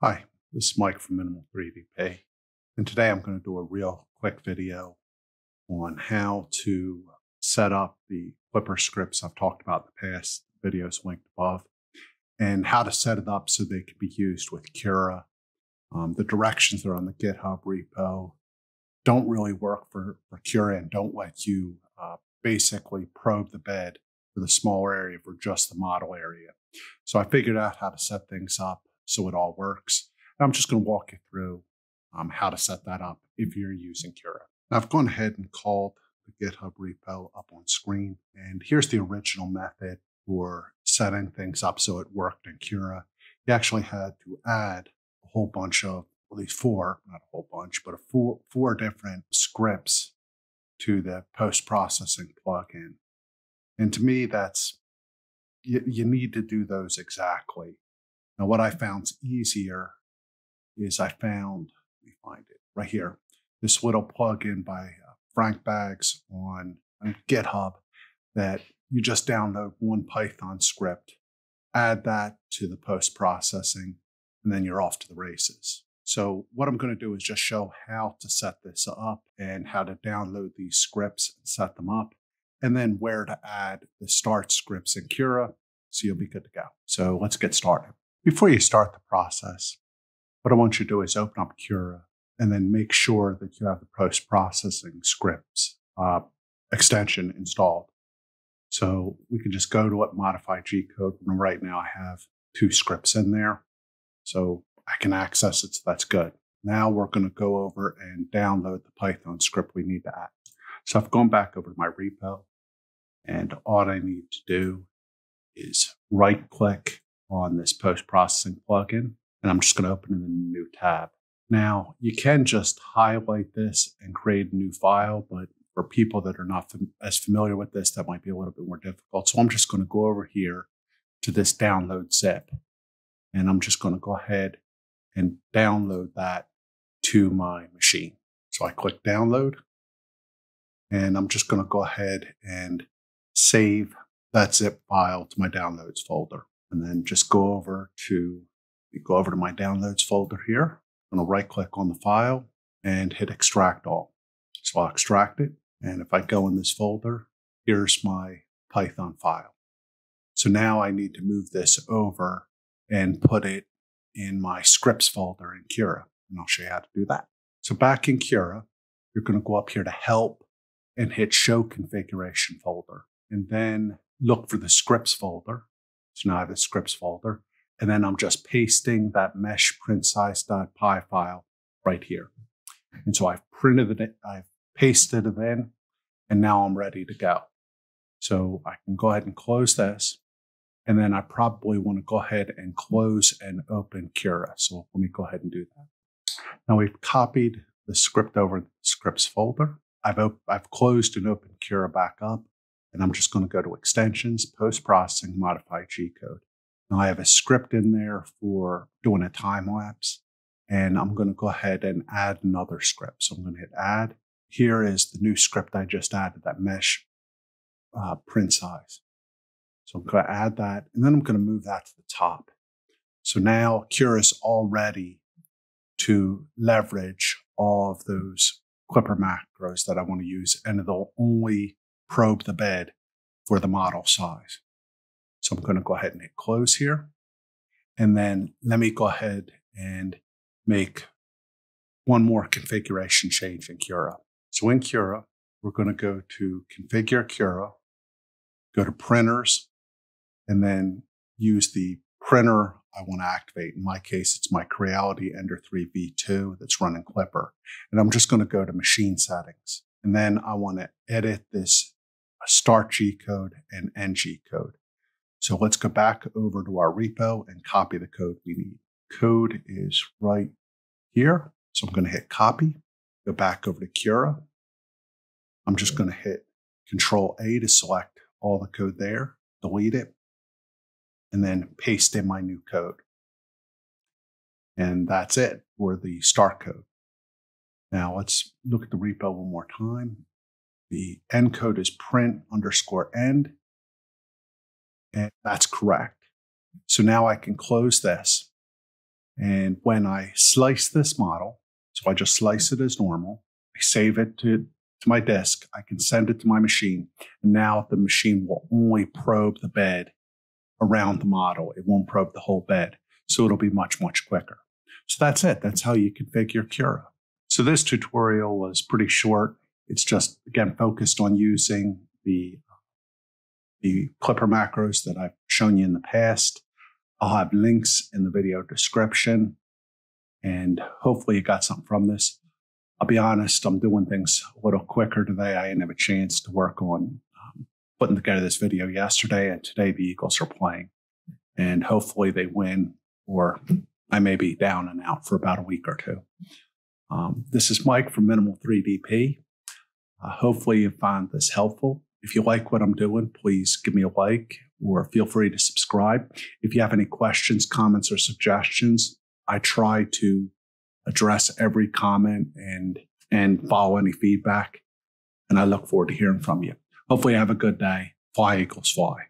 Hi, this is Mike from Minimal 3DP, and today I'm going to do a real quick video on how to set up the Klipper scripts I've talked about in the past, videos linked above, and how to set it up so they can be used with Cura. Um, the directions are on the GitHub repo don't really work for, for Cura and don't let you uh, basically probe the bed for the smaller area for just the model area. So I figured out how to set things up so it all works. And I'm just going to walk you through um, how to set that up if you're using Cura. Now I've gone ahead and called the GitHub repo up on screen. And here's the original method for setting things up so it worked in Cura. You actually had to add a whole bunch of, at least four, not a whole bunch, but a four, four different scripts to the post processing plugin. And to me, that's you, you need to do those exactly. Now, what I found's easier is I found, let me find it right here, this little plugin by uh, Frank Bags on, on GitHub that you just download one Python script, add that to the post processing, and then you're off to the races. So what I'm going to do is just show how to set this up and how to download these scripts and set them up, and then where to add the start scripts in Cura so you'll be good to go. So let's get started. Before you start the process, what I want you to do is open up Cura and then make sure that you have the post processing scripts uh, extension installed. So we can just go to it, modify G code. And right now I have two scripts in there. So I can access it, so that's good. Now we're going to go over and download the Python script we need to add. So I've gone back over to my repo, and all I need to do is right click on this post processing plugin, and I'm just going to open in a new tab. Now, you can just highlight this and create a new file, but for people that are not fam- as familiar with this, that might be a little bit more difficult. So I'm just going to go over here to this download zip, and I'm just going to go ahead and download that to my machine. So I click download and I'm just going to go ahead and save that zip file to my downloads folder and then just go over to go over to my downloads folder here. I'm going to right click on the file and hit extract all. So I'll extract it. And if I go in this folder, here's my Python file. So now I need to move this over and put it in my scripts folder in Cura. And I'll show you how to do that. So back in Cura, you're going to go up here to help and hit show configuration folder and then look for the scripts folder. So now I have the scripts folder and then I'm just pasting that mesh print size.py file right here. And so I've printed it, I've pasted it in, and now I'm ready to go. So I can go ahead and close this. And then I probably want to go ahead and close and open Cura. So let me go ahead and do that. Now we've copied the script over the scripts folder. I've, I've closed and opened Cura back up. And I'm just going to go to extensions, post processing, modify G code. Now I have a script in there for doing a time lapse. And I'm going to go ahead and add another script. So I'm going to hit add. Here is the new script I just added, that mesh uh, print size. So I'm going to add that, and then I'm going to move that to the top. So now Cura is all ready to leverage all of those Klipper macros that I want to use, and it'll only probe the bed for the model size. So I'm going to go ahead and hit close here. And then let me go ahead and make one more configuration change in Cura. So in Cura, we're going to go to configure Cura, go to printers, and then use the printer I want to activate. In my case, it's my Creality Ender 3 V2 that's running Klipper. And I'm just going to go to machine settings. And then I want to edit this start G code and end G code. So let's go back over to our repo and copy the code we need. Code is right here. So I'm going to hit copy, go back over to Cura. I'm just going to hit Control A to select all the code there, delete it, and then paste in my new code. And that's it for the start code. Now let's look at the repo one more time. The end code is print underscore end. And that's correct. So now I can close this And when I slice this model, so I just slice it as normal, I save it to, to my disk, I can send it to my machine. And now the machine will only probe the bed around the model. It won't probe the whole bed. So it'll be much, much quicker. So that's it. That's how you configure Cura. So this tutorial was pretty short. It's just, again, focused on using the, the Klipper macros that I've shown you in the past. I'll have links in the video description. And hopefully you got something from this. I'll be honest, I'm doing things a little quicker today. I didn't have a chance to work on um, putting together this video yesterday, and today the Eagles are playing. And hopefully they win, or I may be down and out for about a week or two. Um, this is Mike from Minimal 3DP. Uh, hopefully, you find this helpful. If you like what I'm doing, please give me a like or feel free to subscribe. If you have any questions, comments, or suggestions, I try to address every comment and and follow any feedback. And I look forward to hearing from you. Hopefully, have a good day. Fly Eagles, fly.